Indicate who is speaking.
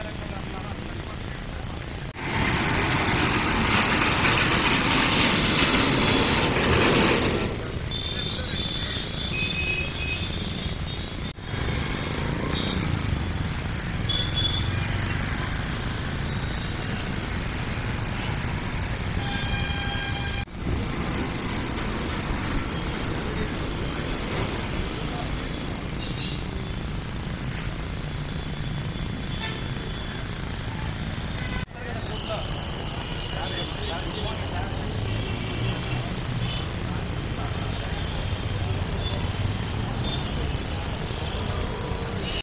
Speaker 1: Gracias.